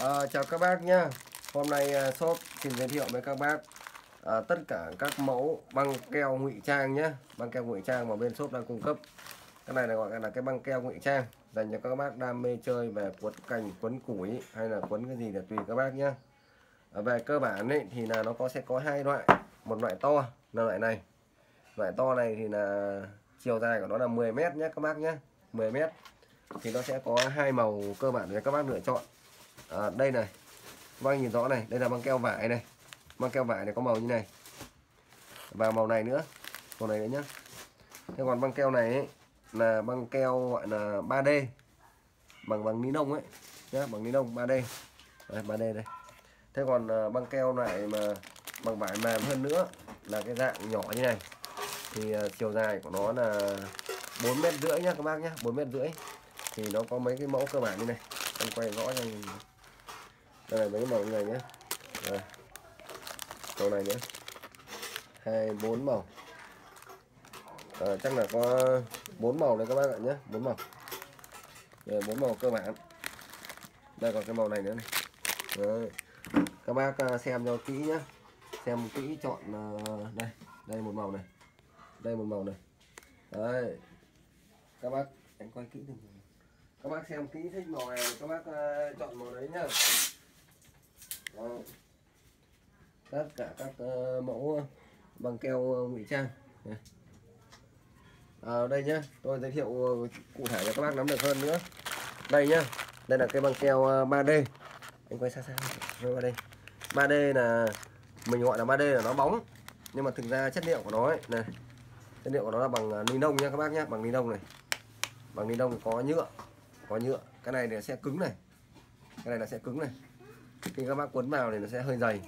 À, chào các bác nhé Hôm nay uh, shop xin giới thiệu với các bác à, tất cả các mẫu băng keo ngụy trang nhé băng keo ngụy trang mà bên shop đang cung cấp. Cái này là gọi là cái băng keo ngụy trang dành cho các bác đam mê chơi về quấn cành quấn củi hay là quấn cái gì là tùy các bác nhé à, ờ, về cơ bản ấy, thì là nó có sẽ có hai loại. Một loại to là loại này. Loại to này thì là chiều dài của nó là 10 mét nhé các bác nhé 10 mét. Thì nó sẽ có hai màu cơ bản để các bác lựa chọn à, đây này. Các bác nhìn rõ này đây là băng keo vải này. Băng keo vải này có màu như này. Và màu này nữa. Màu này nữa nhá. Thế còn băng keo này ấy, là băng keo gọi là 3D bằng bằng ni lông ấy nhá bằng ni lông 3D đây, 3D đây. Thế còn à, băng keo này mà bằng vải mềm hơn nữa là cái dạng nhỏ như này. Thì uh, chiều dài của nó là 4 mét rưỡi nhá các bác nhá 4 mét rưỡi. Thì nó có mấy cái mẫu cơ bản như này. Em quay rõ cho mình đây là mấy màu này nhé đây. màu này nhé, hai bốn màu. À, chắc là có bốn màu đấy các bác ạ nhé bốn màu. Bốn màu cơ bản. Đây còn cái màu này nữa này. Đấy. các bác à, xem cho kỹ nhé xem kỹ chọn ờ, đây. Đây một màu này. Đây một màu này. Đấy. Các bác anh quay kỹ từng các bác xem kỹ thích màu này các bác uh, chọn màu đấy nhá tất cả các uh, mẫu ờ, bằng keo ờ, ngụy trang. À, đây nhá tôi giới thiệu cụ thể cho các bác nắm được hơn nữa. Đây nhá đây là cái băng keo 3D anh quay xa xa qua đây. 3D là mình gọi là 3D là nó bóng nhưng mà thực ra chất liệu của nó ấy, này chất liệu của nó là bằng ni lông nha các bác nhé bằng ni lông này. Bằng ni lông có nhựa có nhựa. Cái này thì sẽ cứng này. Cái này là sẽ cứng này khi các bác quấn vào thì nó sẽ hơi dày.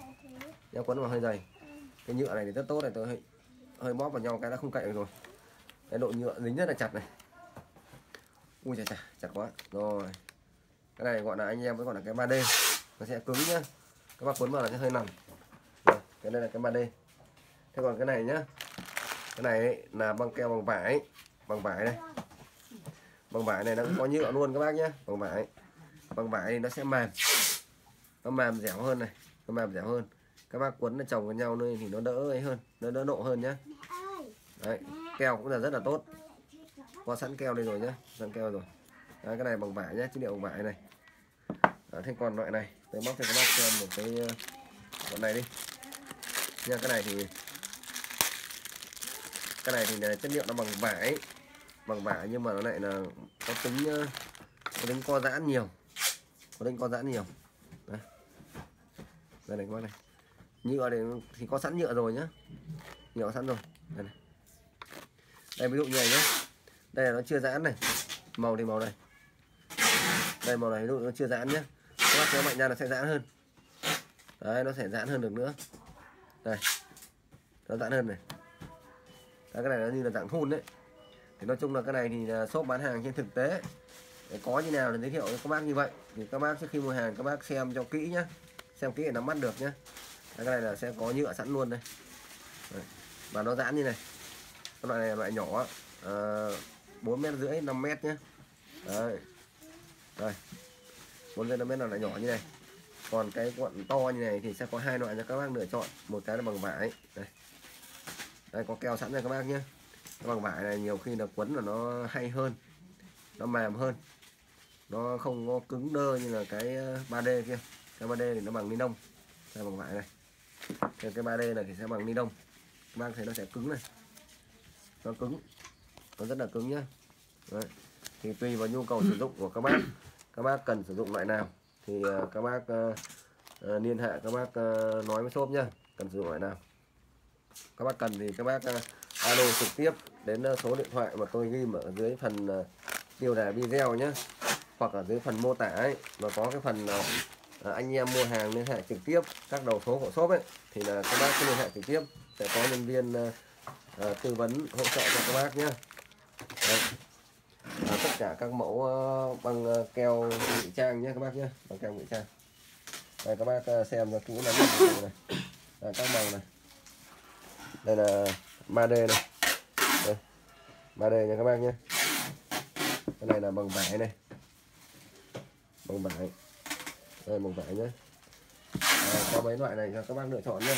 Nhá quấn vào hơi dày cái nhựa này thì rất tốt này tôi hơi, hơi bóp vào nhau cái đã không cậy được rồi. Cái độ nhựa dính rất là chặt này. Ui chà chà chặt quá. Rồi. Cái này gọi là anh em mới gọi là cái 3D nó sẽ cứng nhá. Các bác quấn vào là sẽ hơi nằm. Rồi, cái đây là cái 3D thế còn cái này nhá. Cái này ấy, là băng keo bằng vải bằng vải này bằng vải này nó cũng có nhựa luôn các bác nhá, bằng vải. Bằng vải thì nó sẽ mềm nó mềm dẻo hơn này nó mềm dẻo hơn. Các bác quấn nó chồng với nhau nơi thì nó đỡ ấy hơn nó đỡ nộ hơn nhá. đấy keo cũng là rất là tốt. Có sẵn keo đây rồi nhá, sẵn keo rồi. Đấy, cái này bằng vải nhá, chất liệu bằng vải này. Đấy, thế còn loại này tôi bóc cho các bác xem một cái ờ, con này đi. Nha cái này thì cái này thì là chất liệu nó bằng vải bằng vải nhưng mà nó lại là có tính ờ, có tính co giãn nhiều có tính co giãn nhiều đây này các bác này. Nhựa này thì có sẵn nhựa rồi nhá. Nhựa sẵn rồi. Đây này. Đây ví dụ như này nhé đây là nó chưa giãn này. Màu thì màu này. Đây màu này ví dụ nó chưa giãn nhé các bác kéo mạnh ra nó sẽ giãn hơn. Đấy nó sẽ giãn hơn được nữa. Đây. Nó giãn hơn này. Đấy, cái này nó như là dạng thun đấy. Thì nói chung là cái này thì là shop bán hàng trên thực tế. Để có như nào thì giới thiệu cho các bác như vậy. Thì các bác trước khi mua hàng các bác xem cho kỹ nhá xem kỹ để nắm bắt được nhé, cái này là sẽ có nhựa sẵn luôn đây. Đấy. và nó giãn như này. Cái loại này là loại nhỏ à, 4 ờ, mét rưỡi 5 mét nhé Đấy. đây. 4 mét 5 mét là loại nhỏ như này. Còn cái cuộn to như này thì sẽ có hai loại cho các bác lựa chọn. Một cái là bằng vải. Đây. Đây có keo sẵn cho các bác nhé cái bằng vải này nhiều khi là quấn là nó hay hơn. Nó mềm hơn. Nó không có cứng đơ như là cái ờ, 3D kia cái 3D thì nó bằng ni lông. Ra bằng vải này. Cái 3D này thì sẽ bằng ni lông. Các bác thấy nó sẽ cứng này. Nó cứng. Nó rất là cứng nhá. Đấy. thì tùy vào nhu cầu sử dụng của các bác. Các bác cần sử dụng loại nào thì uh, các bác uh, uh, liên hệ các bác uh, nói với shop nhá. Cần sử dụng loại nào. Các bác cần thì các bác uh, alo trực tiếp đến uh, số điện thoại mà tôi ghi ở dưới phần uh, tiêu đề video nhé hoặc ở dưới phần mô tả ấy. Mà có cái phần uh, Ờ, anh em mua hàng liên hệ trực tiếp các đầu số của shop ấy thì là các bác cứ liên hệ trực tiếp. Sẽ có nhân viên à, tư vấn hỗ trợ cho các bác nhé Đấy. À, tất cả các mẫu à, bằng à, keo ngụy trang nhé các bác nhé bằng keo ngụy trang. Đây các bác à, xem cho kỹ lắm này. À, các màu này. Đây là 3D này. Đây. 3D nha các bác nhé cái này là bằng vải này. Bằng vải đây màu vải nhé à, có mấy loại này cho các bác lựa chọn nhé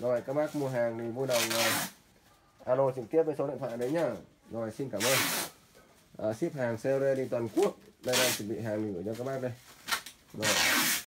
rồi các bác mua hàng thì vui lòng uh, alo trực tiếp với số điện thoại đấy nhá. Rồi xin cảm ơn. À, ship hàng CR đi toàn quốc. Đây đang chuẩn bị hàng mình gửi cho các bác đây. Rồi.